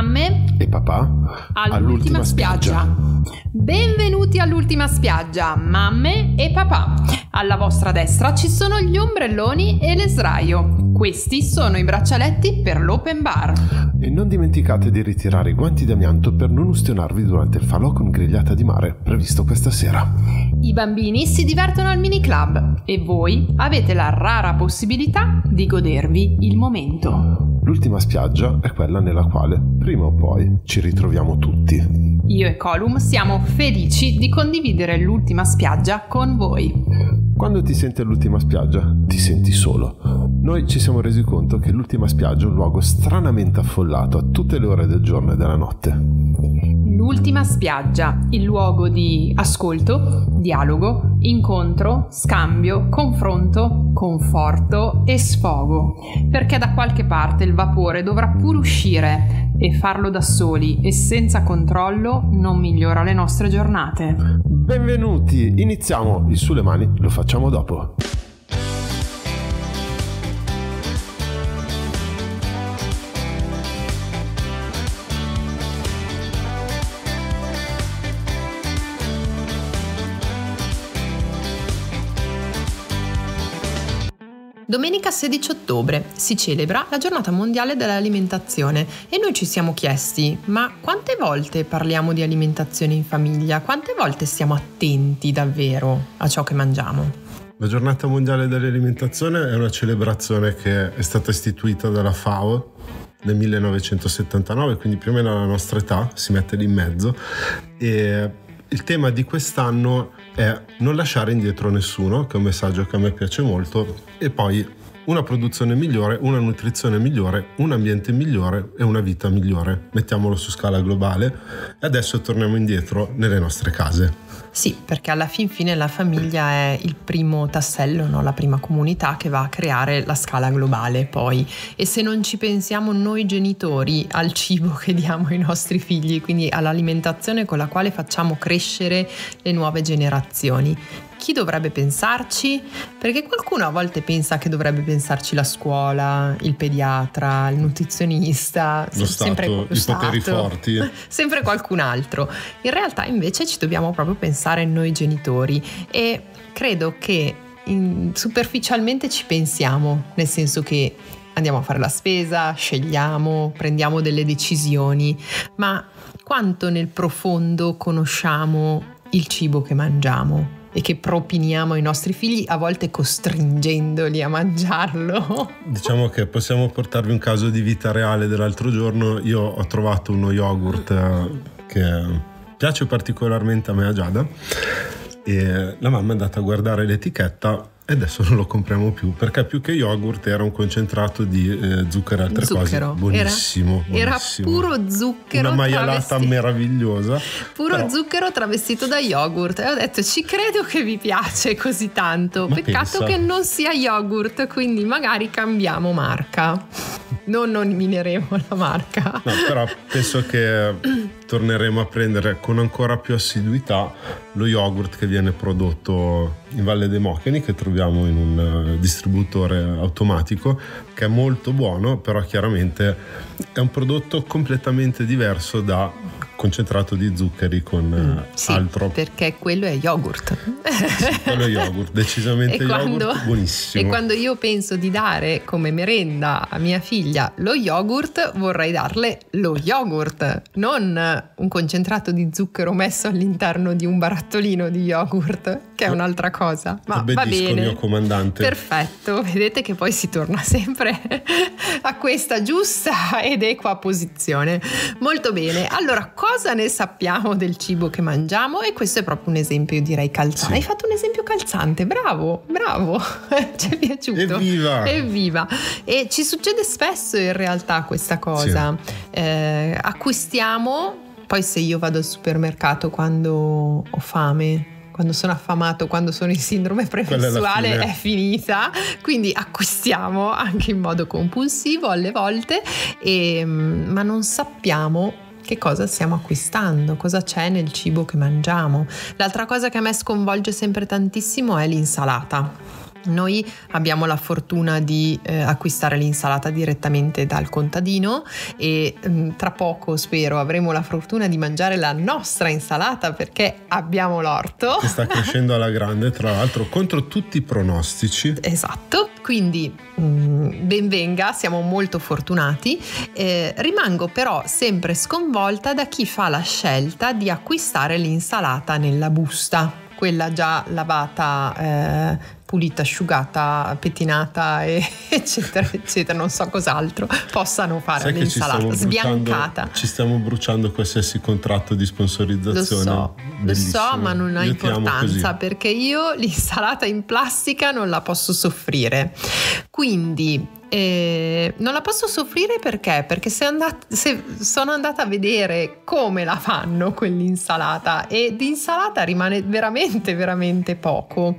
mamme e papà all'ultima, all'ultima spiaggia. spiaggia. Benvenuti all'ultima spiaggia, mamme e papà. Alla vostra destra ci sono gli ombrelloni e le sdraio. Questi sono i braccialetti per l'open bar. E non dimenticate di ritirare i guanti d'amianto per non ustionarvi durante il falò con grigliata di mare previsto questa sera. I bambini si divertono al mini club e voi avete la rara possibilità di godervi il momento. L'ultima spiaggia è quella nella quale, prima o poi, ci ritroviamo tutti. Io e Colum siamo felici di condividere l'ultima spiaggia con voi. Quando ti senti all'ultima spiaggia, ti senti solo. Noi ci siamo resi conto che l'ultima spiaggia è un luogo stranamente affollato a tutte le ore del giorno e della notte. L'ultima spiaggia, il luogo di ascolto, dialogo, incontro, scambio, confronto, conforto e sfogo. Perché da qualche parte il vapore dovrà pure uscire e farlo da soli e senza controllo non migliora le nostre giornate. Benvenuti, iniziamo il sulle mani, lo facciamo dopo. Domenica 16 ottobre si celebra la giornata mondiale dell'alimentazione e noi ci siamo chiesti, ma quante volte parliamo di alimentazione in famiglia? Quante volte stiamo attenti davvero a ciò che mangiamo? La giornata mondiale dell'alimentazione è una celebrazione che è stata istituita dalla FAO nel 1979, quindi più o meno alla nostra età, si mette lì in mezzo e il tema di quest'anno è non lasciare indietro nessuno, che è un messaggio che a me piace molto, e poi una produzione migliore, una nutrizione migliore, un ambiente migliore e una vita migliore. Mettiamolo su scala globale e adesso torniamo indietro nelle nostre case. Sì, perché alla fin fine la famiglia è il primo tassello, no? la prima comunità che va a creare la scala globale poi. E se non ci pensiamo noi genitori al cibo che diamo ai nostri figli, quindi all'alimentazione con la quale facciamo crescere le nuove generazioni, chi dovrebbe pensarci? Perché qualcuno a volte pensa che dovrebbe pensarci la scuola, il pediatra, il nutrizionista, lo sempre stato, lo i stato, poteri forti. Sempre qualcun altro. In realtà invece ci dobbiamo proprio pensare noi genitori e credo che in, superficialmente ci pensiamo, nel senso che andiamo a fare la spesa, scegliamo, prendiamo delle decisioni, ma quanto nel profondo conosciamo il cibo che mangiamo? E che propiniamo ai nostri figli, a volte costringendoli a mangiarlo. Diciamo che possiamo portarvi un caso di vita reale dell'altro giorno. Io ho trovato uno yogurt eh, che piace particolarmente a me a Giada e la mamma è andata a guardare l'etichetta e adesso non lo compriamo più perché più che yogurt era un concentrato di eh, zucchero e altre zucchero. cose buonissimo era, buonissimo. era, puro zucchero una maialata travestito, meravigliosa puro però, zucchero travestito da yogurt e ho detto ci credo che vi piace così tanto peccato pensa. che non sia yogurt quindi magari cambiamo marca non nomineremo la marca no, però penso che torneremo a prendere con ancora più assiduità lo yogurt che viene prodotto in Valle dei Mocheni che troviamo in un eh, distributore automatico che è molto buono però chiaramente è un prodotto completamente diverso da concentrato di zuccheri con mm, sì, altro. Perché quello è yogurt. Sì, quello è yogurt, decisamente quando, yogurt, buonissimo. E quando io penso di dare come merenda a mia figlia lo yogurt, vorrei darle lo yogurt, non un concentrato di zucchero messo all'interno di un barattolino di yogurt, che è un'altra cosa. Ma va bene. mio comandante. Perfetto, vedete che poi si torna sempre a questa giusta ed equa posizione. Molto bene. Allora, cosa cosa ne sappiamo del cibo che mangiamo e questo è proprio un esempio, io direi calzante. Sì. Hai fatto un esempio calzante, bravo, bravo, ci è piaciuto. Evviva! Evviva! E ci succede spesso in realtà questa cosa. Sì. Eh, acquistiamo, poi se io vado al supermercato quando ho fame, quando sono affamato, quando sono in sindrome prefessuale è, è, finita, quindi acquistiamo anche in modo compulsivo alle volte, e, mm, ma non sappiamo che cosa stiamo acquistando, cosa c'è nel cibo che mangiamo. L'altra cosa che a me sconvolge sempre tantissimo è l'insalata. Noi abbiamo la fortuna di eh, acquistare l'insalata direttamente dal contadino e mh, mm, tra poco spero avremo la fortuna di mangiare la nostra insalata perché abbiamo l'orto. Che sta crescendo alla grande, tra l'altro, contro tutti i pronostici. Esatto, quindi mh, mm, benvenga, siamo molto fortunati. Eh, rimango però sempre sconvolta da chi fa la scelta di acquistare l'insalata nella busta quella già lavata, eh, pulita, asciugata, pettinata, e, eccetera, eccetera, non so cos'altro possano fare ci sbiancata. Ci stiamo bruciando qualsiasi contratto di sponsorizzazione. Lo so, lo so, ma non ha io importanza perché io l'insalata in plastica non la posso soffrire. Quindi e non la posso soffrire perché? Perché se, andat- se, sono andata a vedere come la fanno quell'insalata e di insalata rimane veramente, veramente poco.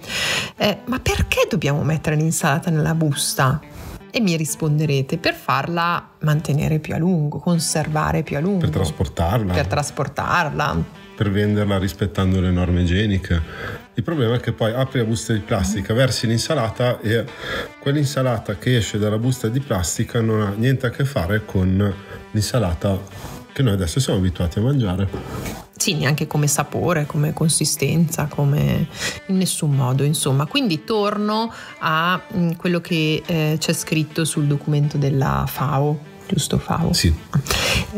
Eh, ma perché dobbiamo mettere l'insalata nella busta? E mi risponderete per farla mantenere più a lungo, conservare più a lungo. Per trasportarla. Per trasportarla per venderla rispettando le norme igieniche. Il problema è che poi apri la busta di plastica, versi l'insalata e quell'insalata che esce dalla busta di plastica non ha niente a che fare con l'insalata che noi adesso siamo abituati a mangiare. Sì, neanche come sapore, come consistenza, come in nessun modo, insomma. Quindi torno a mm, quello che eh, c'è scritto sul documento della FAO giusto FAO? Sì.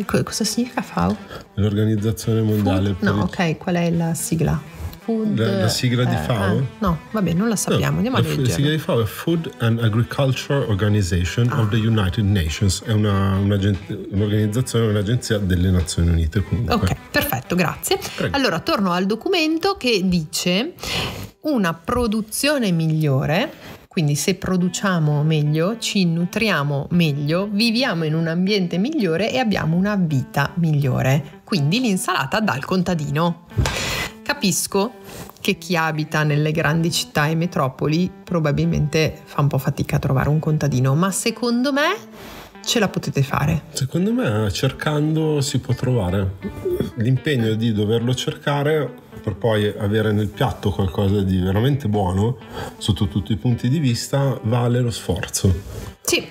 Cosa significa FAO? L'Organizzazione Mondiale Food? No, ok, qual è la sigla? Food, la, la, sigla di eh, FAO? Eh, no, vabbè, non la sappiamo, no, andiamo la, a leggere. La sigla di FAO è Food and Agriculture Organization ah. of the United Nations, è una, una, un'organizzazione, un'agenzia delle Nazioni Unite comunque. Ok, perfetto, grazie. Prego. Allora, torno al documento che dice una produzione migliore quindi se produciamo meglio, ci nutriamo meglio, viviamo in un ambiente migliore e abbiamo una vita migliore. Quindi l'insalata dal contadino. Capisco che chi abita nelle grandi città e metropoli probabilmente fa un po' fatica a trovare un contadino, ma secondo me ce la potete fare. Secondo me cercando si può trovare. L'impegno di doverlo cercare per poi avere nel piatto qualcosa di veramente buono sotto tutti i punti di vista vale lo sforzo. Sì,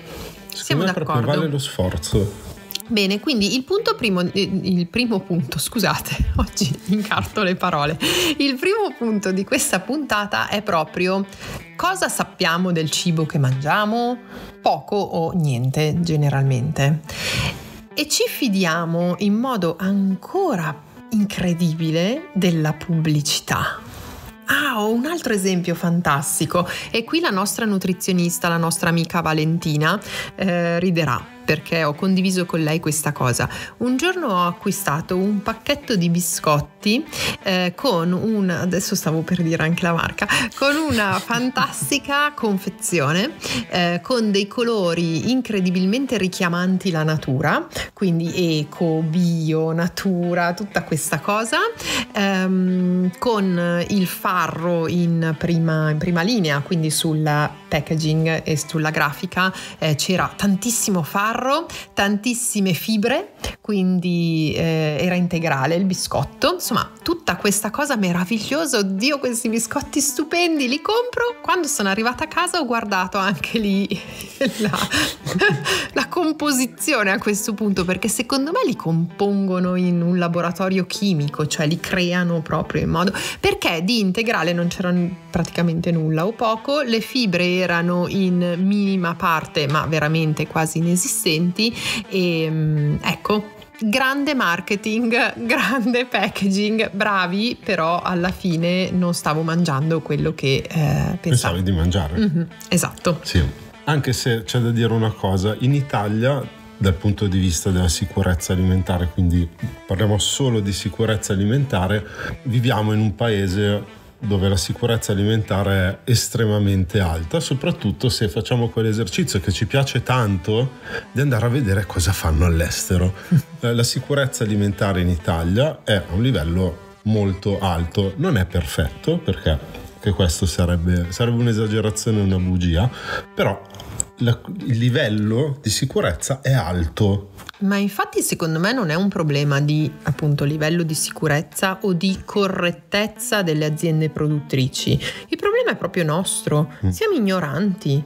siamo d'accordo. Vale lo sforzo. Bene, quindi il punto primo, il primo punto, scusate, oggi incarto le parole. Il primo punto di questa puntata è proprio cosa sappiamo del cibo che mangiamo? Poco o niente generalmente. E ci fidiamo in modo ancora incredibile della pubblicità. Ah, ho un altro esempio fantastico e qui la nostra nutrizionista, la nostra amica Valentina, eh, riderà perché ho condiviso con lei questa cosa. Un giorno ho acquistato un pacchetto di biscotti eh, con un, adesso stavo per dire anche la marca, con una fantastica confezione eh, con dei colori incredibilmente richiamanti la natura, quindi eco, bio, natura, tutta questa cosa, ehm, con il farro in prima, in prima linea, quindi sul packaging e sulla grafica eh, c'era tantissimo farro farro, tantissime fibre, quindi eh, era integrale il biscotto. Insomma, tutta questa cosa meravigliosa. Oddio, questi biscotti stupendi, li compro. Quando sono arrivata a casa ho guardato anche lì la, la composizione a questo punto, perché secondo me li compongono in un laboratorio chimico, cioè li creano proprio in modo... Perché di integrale non c'era praticamente nulla o poco, le fibre erano in minima parte, ma veramente quasi inesistenti assistenti e mm, ecco grande marketing, grande packaging, bravi, però alla fine non stavo mangiando quello che eh, pensavo. Pensavi di mangiare. Mm-hmm, esatto. Sì, anche se c'è da dire una cosa, in Italia dal punto di vista della sicurezza alimentare, quindi parliamo solo di sicurezza alimentare, viviamo in un paese dove la sicurezza alimentare è estremamente alta, soprattutto se facciamo quell'esercizio che ci piace tanto di andare a vedere cosa fanno all'estero. Eh, la sicurezza alimentare in Italia è a un livello molto alto, non è perfetto perché questo sarebbe, sarebbe un'esagerazione, una bugia, però la, il livello di sicurezza è alto. Ma infatti secondo me non è un problema di appunto livello di sicurezza o di correttezza delle aziende produttrici. Il problema è proprio nostro. Mm. Siamo ignoranti.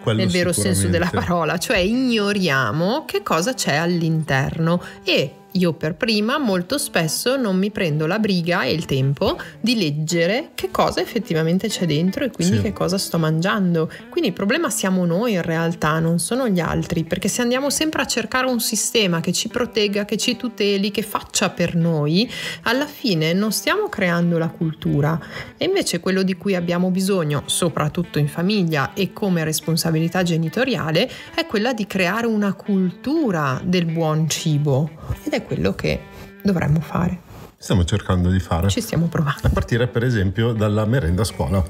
Quello nel vero senso della parola, cioè ignoriamo che cosa c'è all'interno e io per prima molto spesso non mi prendo la briga e il tempo di leggere che cosa effettivamente c'è dentro e quindi sì. che cosa sto mangiando. Quindi il problema siamo noi in realtà, non sono gli altri, perché se andiamo sempre a cercare un sistema che ci protegga, che ci tuteli, che faccia per noi, alla fine non stiamo creando la cultura. E invece quello di cui abbiamo bisogno, soprattutto in famiglia e come responsabilità genitoriale, è quella di creare una cultura del buon cibo. Ed è quello che dovremmo fare. Stiamo cercando di fare. Ci stiamo provando. A partire per esempio dalla merenda a scuola.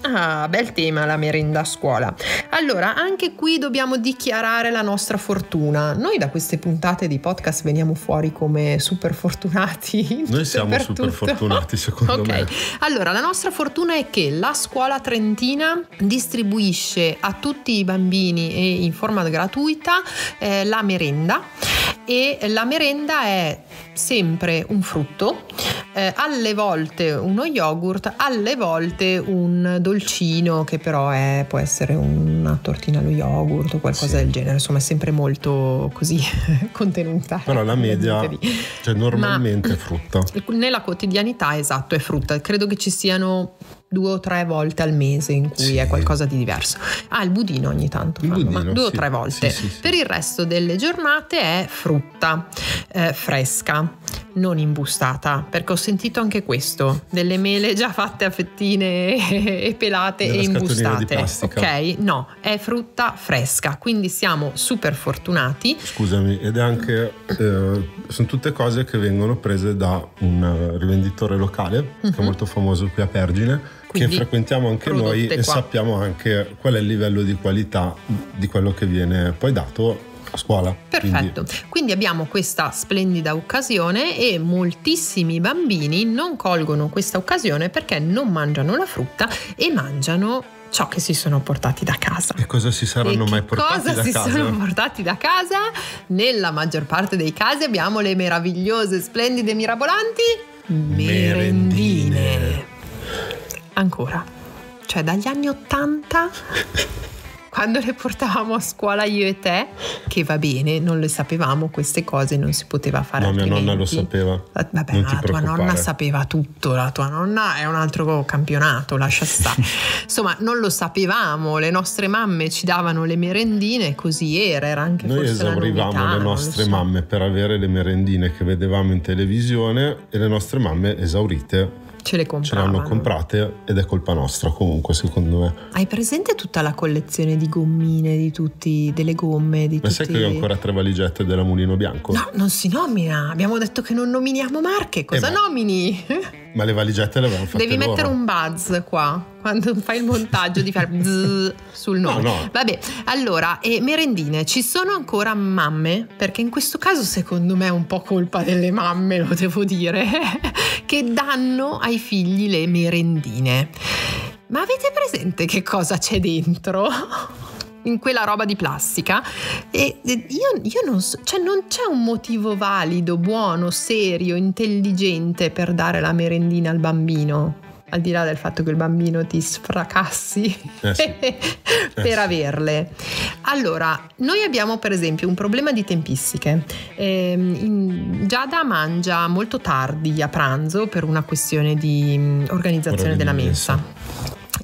Ah, bel tema la merenda a scuola. Allora, anche qui dobbiamo dichiarare la nostra fortuna. Noi da queste puntate di podcast veniamo fuori come super fortunati. Noi siamo super fortunati, secondo okay. me. Allora, la nostra fortuna è che la scuola trentina distribuisce a tutti i bambini e in forma gratuita eh, la merenda e la merenda è sempre un frutto, eh, alle volte uno yogurt, alle volte un dolcino che però è, può essere una tortina allo yogurt o qualcosa sì. del genere, insomma è sempre molto così contenuta. Però la media, cioè normalmente Ma, è frutta. Nella quotidianità esatto è frutta, credo che ci siano due o tre volte al mese in cui sì. è qualcosa di diverso. Ah, il budino ogni tanto, fanno, budino, ma due sì. o tre volte. Sì, per il resto delle giornate è frutta eh, fresca non imbustata, perché ho sentito anche questo, delle mele già fatte a fettine e pelate Nella e imbustate. Ok? No, è frutta fresca, quindi siamo super fortunati. Scusami, ed è anche eh, sono tutte cose che vengono prese da un rivenditore locale, uh-huh. che è mhm. molto famoso qui a Pergine che frequentiamo anche noi qua. e sappiamo anche qual è il livello di qualità di quello che viene poi dato a scuola. Perfetto, quindi. quindi abbiamo questa splendida occasione e moltissimi bambini non colgono questa occasione perché non mangiano la frutta e mangiano ciò che si sono portati da casa. E cosa si saranno e mai portati da casa? Cosa si sono portati da casa? Nella maggior parte dei casi abbiamo le meravigliose, splendide, mirabolanti merendine. merendine. Ancora. Cioè dagli anni Ottanta quando le portavamo a scuola io e te, che va bene, non le sapevamo queste cose, non si poteva fare. No, altrimenti. mia nonna lo sapeva. Vabbè, non la tua nonna sapeva tutto, la tua nonna è un altro campionato, lascia stare. Insomma, non lo sapevamo, le nostre mamme ci davano le merendine, così era, era anche Noi esaurivamo novità, le nostre so. mamme per avere le merendine che vedevamo in televisione e le nostre mamme esaurite ce le Ce le hanno comprate ed è colpa nostra comunque secondo me. Hai presente tutta la collezione di gommine, di tutti, delle gomme? Di Ma tutti... sai che ho ancora tre valigette della Mulino Bianco? No, non si nomina. Abbiamo detto che non nominiamo marche. Cosa eh nomini? Ma le valigette le avevamo fatte Devi loro. mettere un buzz qua quando fai il montaggio di fare bzz sul nome. No, no. Vabbè, allora, e merendine, ci sono ancora mamme? Perché in questo caso secondo me è un po' colpa delle mamme, lo devo dire, che danno ai figli le merendine. Ma avete presente che cosa c'è dentro? In quella roba di plastica e io, io non so, cioè non c'è un motivo valido, buono, serio, intelligente per dare la merendina al bambino al di là del fatto che il bambino ti sfracassi eh sì. per eh averle. Allora, noi abbiamo per esempio un problema di tempistiche. Eh, Giada mangia molto tardi a pranzo per una questione di mm, organizzazione della mensa.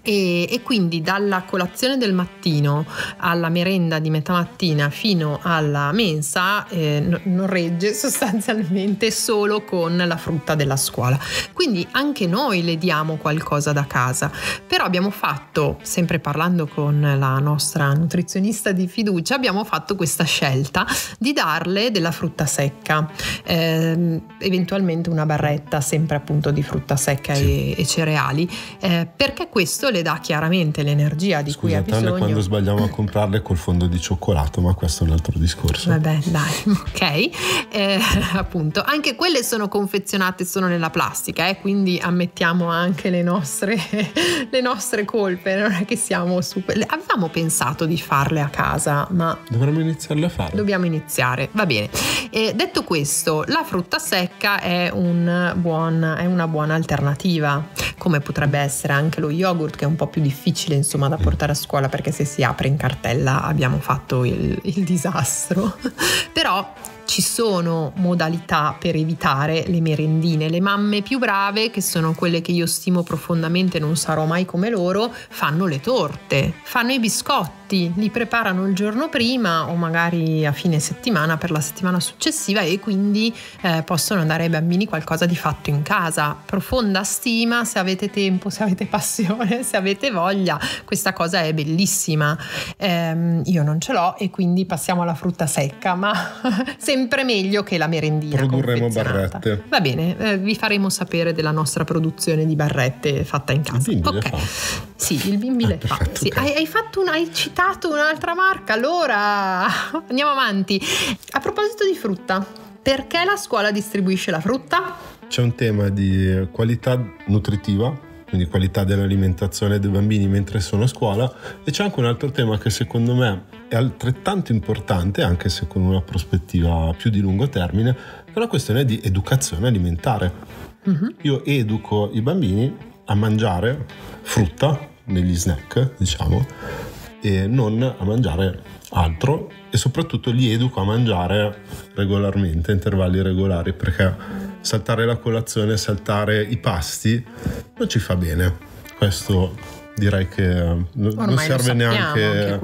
E, e, quindi dalla colazione del mattino alla merenda di metà mattina fino alla mensa eh, no, non regge sostanzialmente solo con la frutta della scuola. Quindi anche noi le diamo qualcosa da casa, però abbiamo fatto, sempre parlando con la nostra nutrizionista di fiducia, abbiamo fatto questa scelta di darle della frutta secca, eh, eventualmente una barretta sempre appunto di frutta secca sì. e, e, cereali, eh, perché questo le dà chiaramente l'energia di Scusa, cui ha bisogno. quando sbagliamo a comprarle col fondo di cioccolato, ma questo è un altro discorso. Vabbè, dai, ok. Eh, appunto, anche quelle sono confezionate solo nella plastica, eh, quindi ammettiamo anche le nostre, le nostre colpe, non è che siamo su quelle. Avevamo pensato di farle a casa, ma dovremmo iniziarle a fare. Dobbiamo iniziare, va bene. Eh, detto questo, la frutta secca è, un buon, è una buona alternativa, come potrebbe essere anche lo yogurt, che è un po' più difficile insomma da portare a scuola perché se si apre in cartella abbiamo fatto il, il disastro. Però ci sono modalità per evitare le merendine. Le mamme più brave, che sono quelle che io stimo profondamente, non sarò mai come loro, fanno le torte, fanno i biscotti li preparano il giorno prima o magari a fine settimana per la settimana successiva e quindi eh, possono dare ai bambini qualcosa di fatto in casa. Profonda stima, se avete tempo, se avete passione, se avete voglia, questa cosa è bellissima. Eh, io non ce l'ho e quindi passiamo alla frutta secca, ma sempre meglio che la merendina. Produrremo barrette. Va bene, eh, vi faremo sapere della nostra produzione di barrette fatta in casa. Il bimbi ok. Sì, il bimbi ah, le fa. Sì. Okay. Hai, hai, fatto un, hai citato citato un'altra marca, allora andiamo avanti. A proposito di frutta, perché la scuola distribuisce la frutta? C'è un tema di qualità nutritiva, quindi qualità dell'alimentazione dei bambini mentre sono a scuola e c'è anche un altro tema che secondo me è altrettanto importante, anche se con una prospettiva più di lungo termine, che è la questione di educazione alimentare. Uh-huh. Io educo i bambini a mangiare frutta negli snack, diciamo, e non a mangiare altro e soprattutto li educo a mangiare regolarmente, a intervalli regolari, perché saltare la colazione, saltare i pasti non ci fa bene. Questo direi che non serve neanche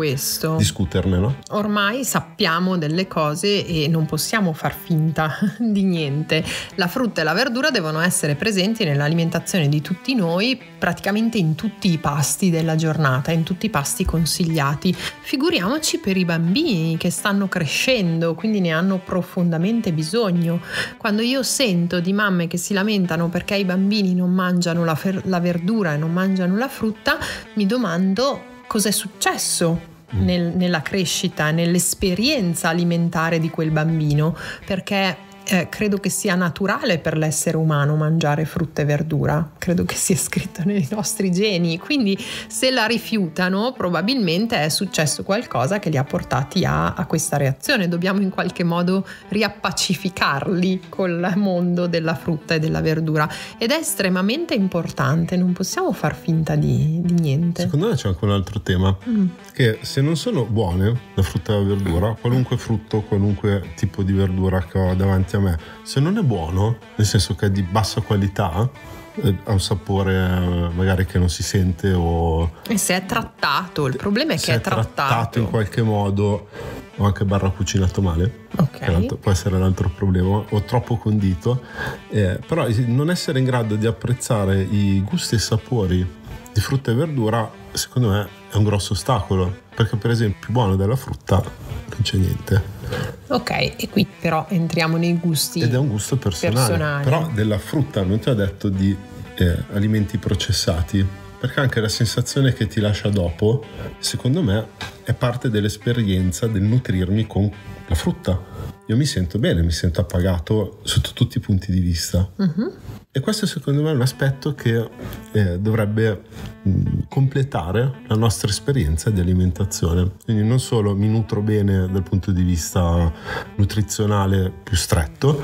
discuterne, no? Ormai sappiamo delle cose e non possiamo far finta di niente. La frutta e la verdura devono essere presenti nell'alimentazione di tutti noi, praticamente in tutti i pasti della giornata, in tutti i pasti consigliati. Figuriamoci per i bambini che stanno crescendo, quindi ne hanno profondamente bisogno. Quando io sento di mamme che si lamentano perché i bambini non mangiano la, fer- la verdura e non mangiano la frutta, mi domando cos'è successo mm. nel, nella crescita, nell'esperienza alimentare di quel bambino, perché eh, credo che sia naturale per l'essere umano mangiare frutta e verdura, credo che sia scritto nei nostri geni, quindi se la rifiutano probabilmente è successo qualcosa che li ha portati a, a questa reazione, dobbiamo in qualche modo riappacificarli col mondo della frutta e della verdura ed è estremamente importante, non possiamo far finta di, di niente. Secondo me c'è anche un altro tema, mm. che se non sono buone la frutta e la verdura, qualunque frutto, qualunque tipo di verdura che ho davanti a me, se non è buono, nel senso che è di bassa qualità, eh, ha un sapore eh, magari che non si sente o... E se è trattato, il problema è che è, è trattato. trattato in qualche modo o anche barra cucinato male, okay. può essere l'altro problema, o troppo condito, eh, però non essere in grado di apprezzare i gusti e sapori di frutta e verdura, secondo me è un grosso ostacolo, perché per esempio più buono della frutta non c'è niente. Ok, e qui però entriamo nei gusti. Ed è un gusto personale. personale. Però della frutta non ti ho detto di eh, alimenti processati, perché anche la sensazione che ti lascia dopo, secondo me, è parte dell'esperienza del nutrirmi con la frutta. Io mi sento bene, mi sento appagato sotto tutti i punti di vista. Uh-huh. E questo secondo me è un aspetto che eh, dovrebbe mh, completare la nostra esperienza di alimentazione. Quindi non solo mi nutro bene dal punto di vista nutrizionale più stretto,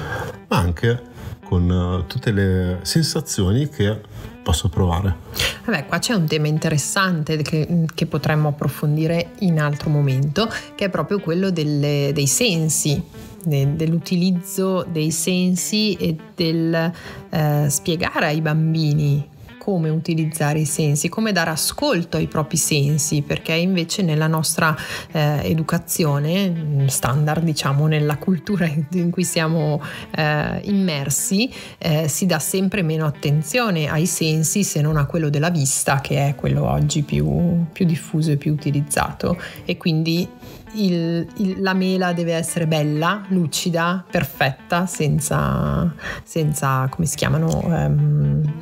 ma anche con uh, tutte le sensazioni che posso provare. Vabbè, qua c'è un tema interessante che, che potremmo approfondire in altro momento, che è proprio quello delle, dei sensi dell'utilizzo dei sensi e del eh, spiegare ai bambini come utilizzare i sensi, come dare ascolto ai propri sensi, perché invece nella nostra eh, educazione standard, diciamo, nella cultura in cui siamo eh, immersi, eh, si dà sempre meno attenzione ai sensi se non a quello della vista, che è quello oggi più, più diffuso e più utilizzato. E quindi il, il, la mela deve essere bella, lucida, perfetta, senza, senza come si chiamano? Um,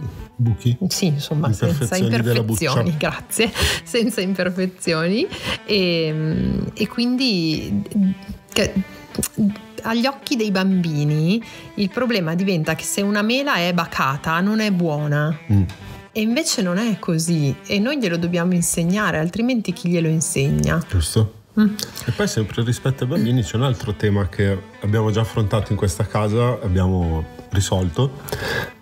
buchi. Sì, insomma, senza imperfezioni, grazie, senza imperfezioni e, e quindi che, agli occhi dei bambini il problema diventa che se una mela è bacata non è buona. Mm. E invece non è così e noi glielo dobbiamo insegnare, altrimenti chi glielo insegna? Giusto. Mm. E poi sempre rispetto ai bambini c'è un altro tema che abbiamo già affrontato in questa casa, abbiamo risolto,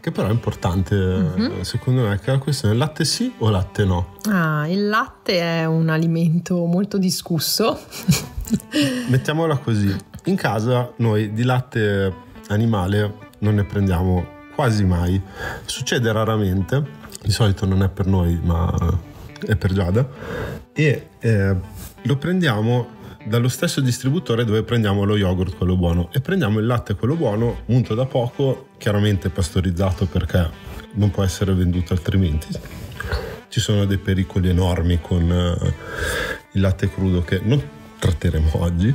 che però è importante mm-hmm. secondo me, che è la questione latte sì o latte no. Ah, il latte è un alimento molto discusso. Mettiamola così, in casa noi di latte animale non ne prendiamo quasi mai, succede raramente, di solito non è per noi ma è per Giada. E eh, lo prendiamo dallo stesso distributore dove prendiamo lo yogurt quello buono. E prendiamo il latte quello buono munto da poco chiaramente pastorizzato perché non può essere venduto altrimenti. Ci sono dei pericoli enormi con eh, il latte crudo che non tratteremo oggi.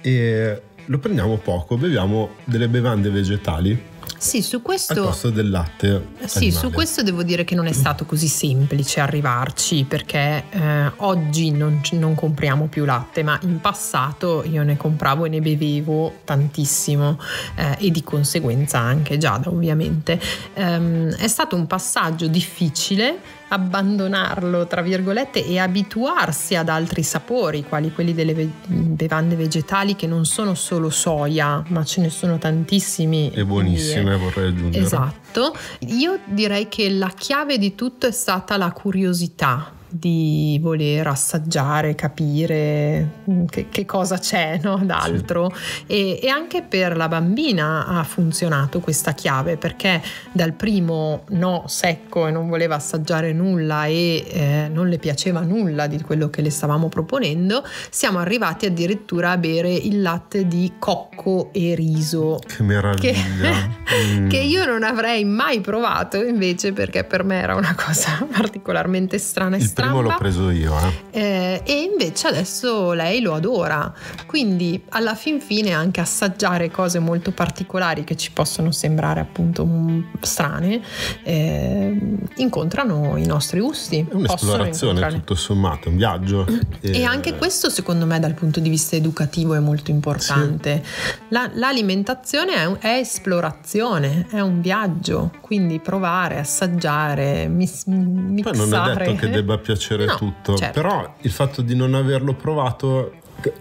E lo prendiamo poco beviamo delle bevande vegetali sì, su questo. Al posto del latte. Sì, animale. su questo devo dire che non è stato così semplice arrivarci perché eh, oggi non, non, compriamo più latte, ma in passato io ne compravo e ne bevevo tantissimo eh, e di conseguenza anche Giada, ovviamente. Um, è stato un passaggio difficile abbandonarlo, tra virgolette, e abituarsi ad altri sapori, quali quelli delle bevande vegetali che non sono solo soia, ma ce ne sono tantissimi. E buonissime, e... vorrei aggiungere. Esatto. Io direi che la chiave di tutto è stata la curiosità di voler assaggiare, capire mm, che, che cosa c'è no, d'altro sì. e, e, anche per la bambina ha funzionato questa chiave perché dal primo no secco e non voleva assaggiare nulla e eh, non le piaceva nulla di quello che le stavamo proponendo siamo arrivati addirittura a bere il latte di cocco e riso che meraviglia che, mm. che io non avrei mai provato invece perché per me era una cosa particolarmente strana e il primo l'ho preso io. Eh. Eh, e invece adesso lei lo adora. Quindi alla fin fine anche assaggiare cose molto particolari che ci possono sembrare appunto mm, strane eh, incontrano i nostri gusti. È un'esplorazione tutto sommato, un viaggio. E, e, anche questo secondo me dal punto di vista educativo è molto importante. Sì. La, l'alimentazione è, è, esplorazione, è un viaggio, quindi provare, assaggiare, mis, mixare. Poi non è detto che debba piacere no, tutto, certo. però il fatto di non averlo provato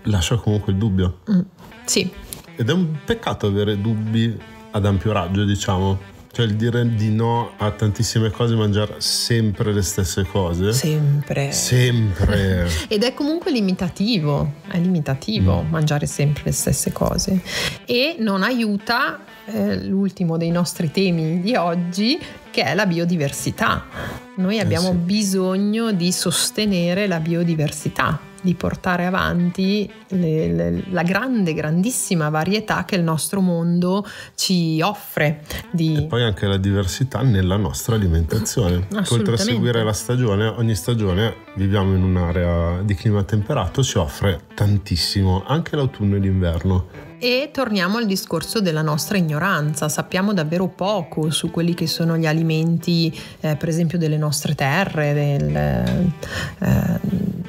lascia comunque il dubbio. Mm, sì. Ed è un peccato avere dubbi ad ampio raggio, diciamo. Cioè il dire di no a tantissime cose, mangiare sempre le stesse cose. Sempre. Sempre. Ed è comunque limitativo, è limitativo mm. mangiare sempre le stesse cose. E non aiuta eh, l'ultimo dei nostri temi di oggi, che è la biodiversità. Noi eh abbiamo eh sì. bisogno di sostenere la biodiversità, di portare avanti le, le, la grande, grandissima varietà che il nostro mondo ci offre. Di... E poi anche la diversità nella nostra alimentazione. Oltre a seguire la stagione, ogni stagione viviamo in un'area di clima temperato, ci offre tantissimo, anche l'autunno e l'inverno. E torniamo al discorso della nostra ignoranza, sappiamo davvero poco su quelli che sono gli alimenti, eh, per esempio delle nostre terre, del, eh,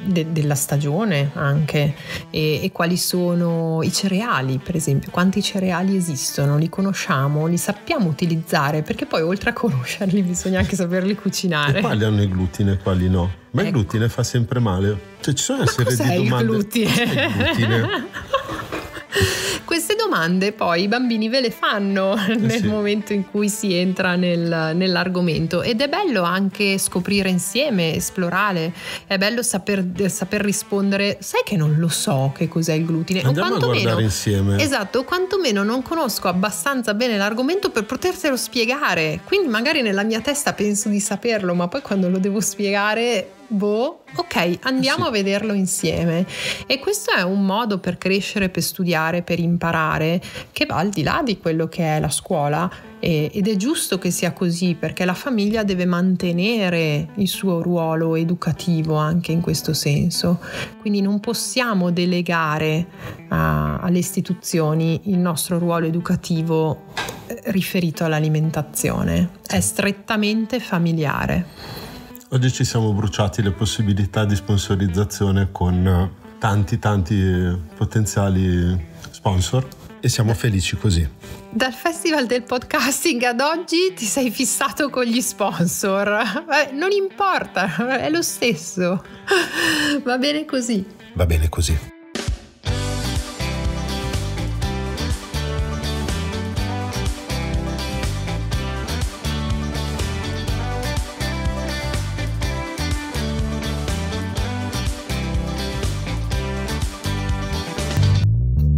de, della stagione anche, e, e, quali sono i cereali, per esempio, quanti cereali esistono, li conosciamo, li sappiamo utilizzare, perché poi oltre a conoscerli bisogna anche saperli cucinare. E quali hanno il glutine e quali no? Ma ecco. il glutine fa sempre male. Cioè ci sono una serie di domande. Il glutine? Cos'è il glutine? Queste domande poi i bambini ve le fanno nel sì. momento in cui si entra nel, nell'argomento ed è bello anche scoprire insieme, esplorare, è bello saper, saper rispondere, sai che non lo so che cos'è il glutine Andiamo o quantomeno, insieme. Esatto, quantomeno non conosco abbastanza bene l'argomento per poterselo spiegare, quindi magari nella mia testa penso di saperlo, ma poi quando lo devo spiegare boh, ok, andiamo sì. a vederlo insieme. E questo è un modo per crescere, per studiare, per imparare, che va al di là di quello che è la scuola. E, ed è giusto che sia così perché la famiglia deve mantenere il suo ruolo educativo anche in questo senso. Quindi non possiamo delegare a, alle istituzioni il nostro ruolo educativo eh, riferito all'alimentazione. È strettamente familiare. Oggi ci siamo bruciati le possibilità di sponsorizzazione con eh, tanti tanti potenziali sponsor e siamo felici così. Dal Festival del Podcasting ad oggi ti sei fissato con gli sponsor. Eh, non importa, è lo stesso. Va bene così. Va bene così.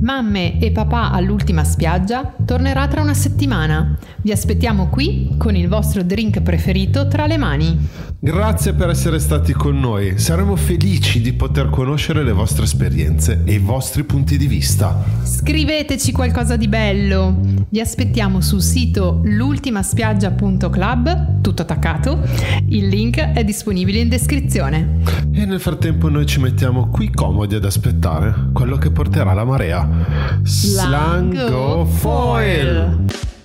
Mamme e papà all'ultima spiaggia tornerà tra una settimana. Vi aspettiamo qui con il vostro drink preferito tra le mani. Grazie per essere stati con noi. Saremo felici di poter conoscere le vostre esperienze e i vostri punti di vista. Scriveteci qualcosa di bello. Vi aspettiamo sul sito l'ultimaspiaggia.club, tutto attaccato. Il link è disponibile in descrizione. E nel frattempo noi ci mettiamo qui comodi ad aspettare quello che porterà la marea. Slangofoil. Slangofoil.